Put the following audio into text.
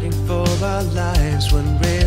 fighting for our lives when real